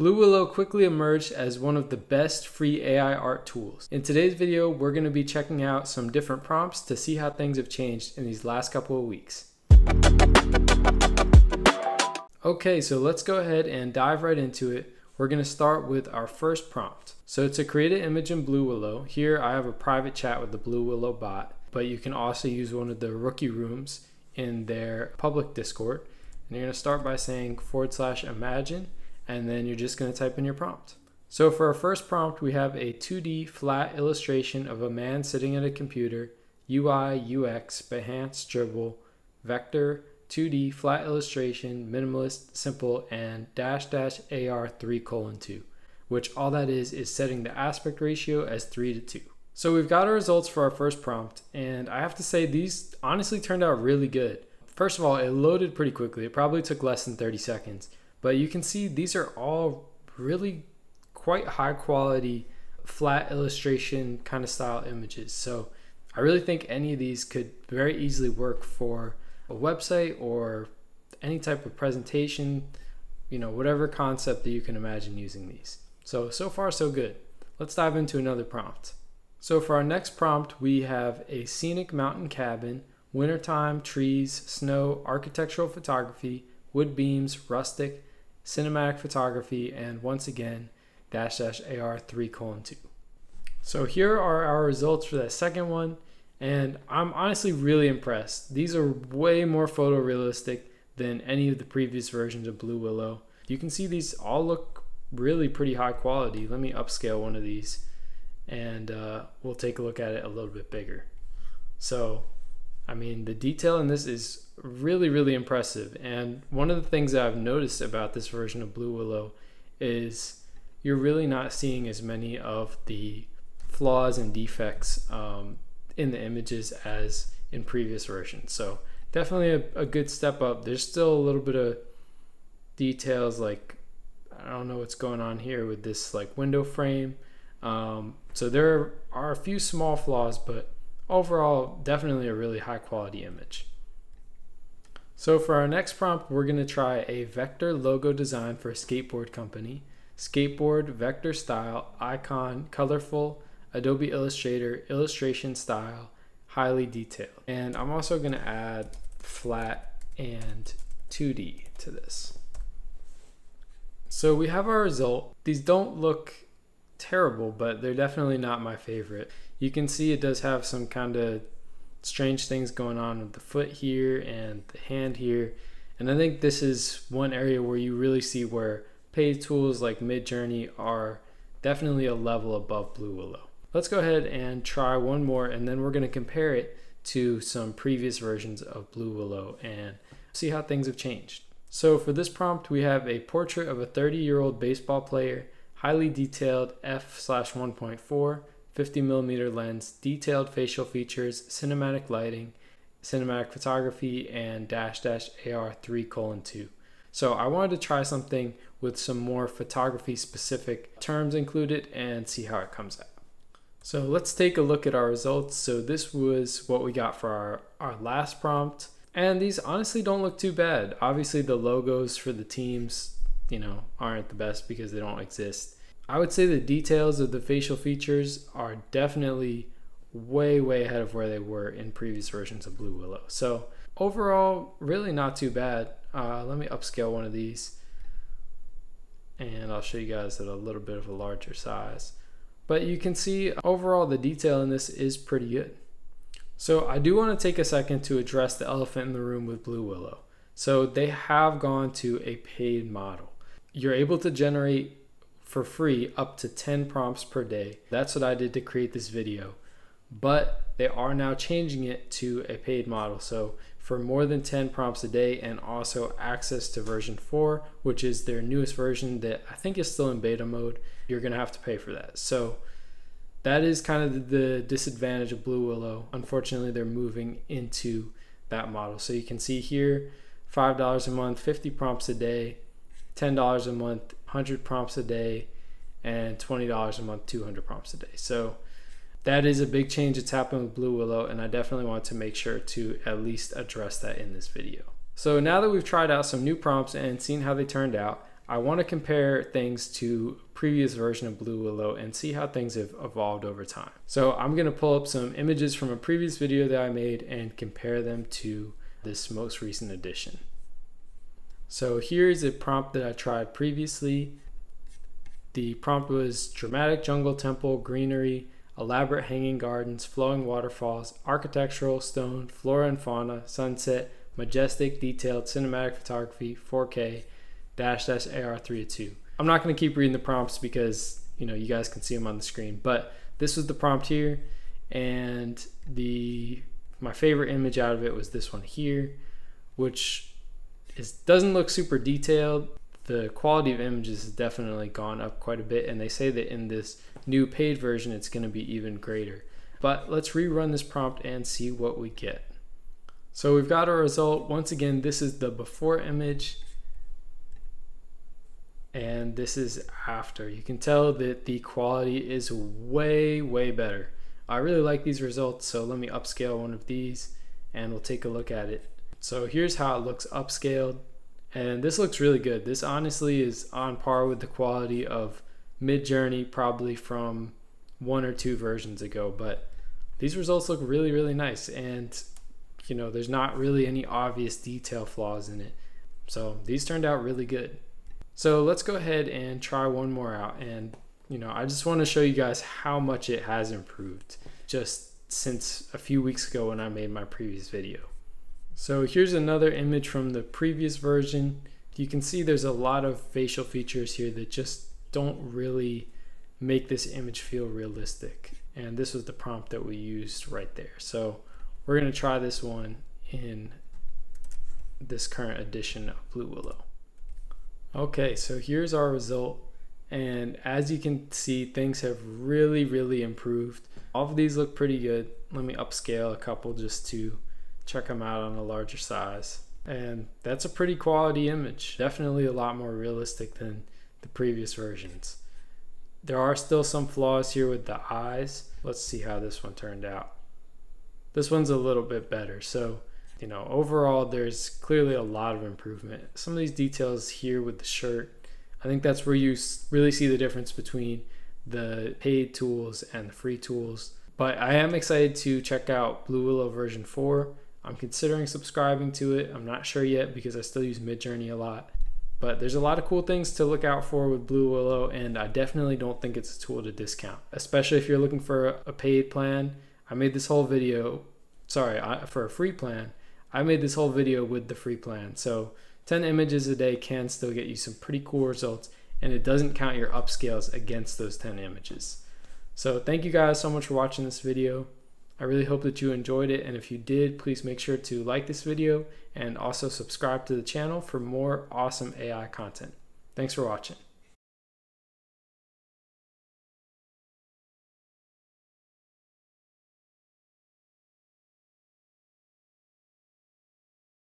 Blue Willow quickly emerged as one of the best free AI art tools. In today's video, we're going to be checking out some different prompts to see how things have changed in these last couple of weeks. Okay, so let's go ahead and dive right into it. We're going to start with our first prompt. So to create an image in Blue Willow, here I have a private chat with the Blue Willow bot, but you can also use one of the rookie rooms in their public Discord. And you're going to start by saying forward slash imagine and then you're just going to type in your prompt. So for our first prompt, we have a 2D flat illustration of a man sitting at a computer, UI, UX, Behance, Dribbble, vector, 2D flat illustration, minimalist, simple, and dash dash AR3 colon 2, which all that is is setting the aspect ratio as 3 to 2. So we've got our results for our first prompt, and I have to say these honestly turned out really good. First of all, it loaded pretty quickly. It probably took less than 30 seconds. But you can see these are all really quite high quality flat illustration kind of style images. So I really think any of these could very easily work for a website or any type of presentation, you know, whatever concept that you can imagine using these. So, so far so good. Let's dive into another prompt. So for our next prompt, we have a scenic mountain cabin, wintertime, trees, snow, architectural photography, wood beams, rustic, cinematic photography, and once again, dash dash AR3 colon 2. So here are our results for that second one, and I'm honestly really impressed. These are way more photorealistic than any of the previous versions of Blue Willow. You can see these all look really pretty high quality. Let me upscale one of these and uh, we'll take a look at it a little bit bigger. So, I mean, the detail in this is really, really impressive. And one of the things that I've noticed about this version of Blue Willow is you're really not seeing as many of the flaws and defects um, in the images as in previous versions. So definitely a, a good step up. There's still a little bit of details like I don't know what's going on here with this like window frame. Um, so there are a few small flaws, but overall, definitely a really high quality image. So for our next prompt, we're going to try a vector logo design for a skateboard company. Skateboard, vector style, icon, colorful, Adobe Illustrator, illustration style, highly detailed. And I'm also going to add flat and 2D to this. So we have our result. These don't look terrible, but they're definitely not my favorite. You can see it does have some kind of strange things going on with the foot here and the hand here. And I think this is one area where you really see where paid tools like Midjourney are definitely a level above Blue Willow. Let's go ahead and try one more and then we're going to compare it to some previous versions of Blue Willow and see how things have changed. So for this prompt, we have a portrait of a 30 year old baseball player, highly detailed f slash 1.4, 50 millimeter lens, detailed facial features, cinematic lighting, cinematic photography, and dash dash AR3 colon 2. So I wanted to try something with some more photography specific terms included and see how it comes out. So let's take a look at our results. So this was what we got for our, our last prompt. And these honestly don't look too bad. Obviously the logos for the teams, you know, aren't the best because they don't exist. I would say the details of the facial features are definitely way, way ahead of where they were in previous versions of Blue Willow. So overall, really not too bad. Uh, let me upscale one of these and I'll show you guys at a little bit of a larger size. But you can see overall the detail in this is pretty good. So I do want to take a second to address the elephant in the room with Blue Willow. So they have gone to a paid model. You're able to generate for free up to 10 prompts per day. That's what I did to create this video. But they are now changing it to a paid model. So for more than 10 prompts a day and also access to version 4, which is their newest version that I think is still in beta mode, you're going to have to pay for that. So that is kind of the disadvantage of Blue Willow. Unfortunately, they're moving into that model. So you can see here $5 a month, 50 prompts a day, $10 a month, 100 prompts a day, and $20 a month, 200 prompts a day. So that is a big change that's happened with Blue Willow, and I definitely want to make sure to at least address that in this video. So now that we've tried out some new prompts and seen how they turned out, I want to compare things to previous version of Blue Willow and see how things have evolved over time. So I'm going to pull up some images from a previous video that I made and compare them to this most recent edition. So here's a prompt that I tried previously. The prompt was dramatic jungle temple, greenery, elaborate hanging gardens, flowing waterfalls, architectural, stone, flora and fauna, sunset, majestic, detailed cinematic photography, 4K, dash dash AR302. I'm not going to keep reading the prompts because you know you guys can see them on the screen, but this was the prompt here, and the my favorite image out of it was this one here, which is doesn't look super detailed. The quality of images has definitely gone up quite a bit, and they say that in this new paid version it's going to be even greater. But let's rerun this prompt and see what we get. So we've got our result. Once again, this is the before image and this is after. You can tell that the quality is way, way better. I really like these results, so let me upscale one of these and we'll take a look at it. So here's how it looks upscaled, and this looks really good. This honestly is on par with the quality of Midjourney probably from one or two versions ago, but these results look really, really nice, and you know, there's not really any obvious detail flaws in it. So these turned out really good. So let's go ahead and try one more out. And, you know, I just want to show you guys how much it has improved just since a few weeks ago when I made my previous video. So here's another image from the previous version. You can see there's a lot of facial features here that just don't really make this image feel realistic. And this was the prompt that we used right there. So we're going to try this one in this current edition of Blue Willow. Okay, so here's our result. And as you can see, things have really, really improved. All of these look pretty good. Let me upscale a couple just to check them out on a larger size. And that's a pretty quality image. Definitely a lot more realistic than the previous versions. There are still some flaws here with the eyes. Let's see how this one turned out. This one's a little bit better. So you know, overall, there's clearly a lot of improvement. Some of these details here with the shirt, I think that's where you really see the difference between the paid tools and the free tools. But I am excited to check out Blue Willow version 4. I'm considering subscribing to it. I'm not sure yet because I still use Midjourney a lot. But there's a lot of cool things to look out for with Blue Willow, and I definitely don't think it's a tool to discount, especially if you're looking for a paid plan. I made this whole video, sorry, for a free plan I made this whole video with the free plan. So 10 images a day can still get you some pretty cool results and it doesn't count your upscales against those 10 images. So thank you guys so much for watching this video. I really hope that you enjoyed it and if you did, please make sure to like this video and also subscribe to the channel for more awesome AI content. Thanks for watching.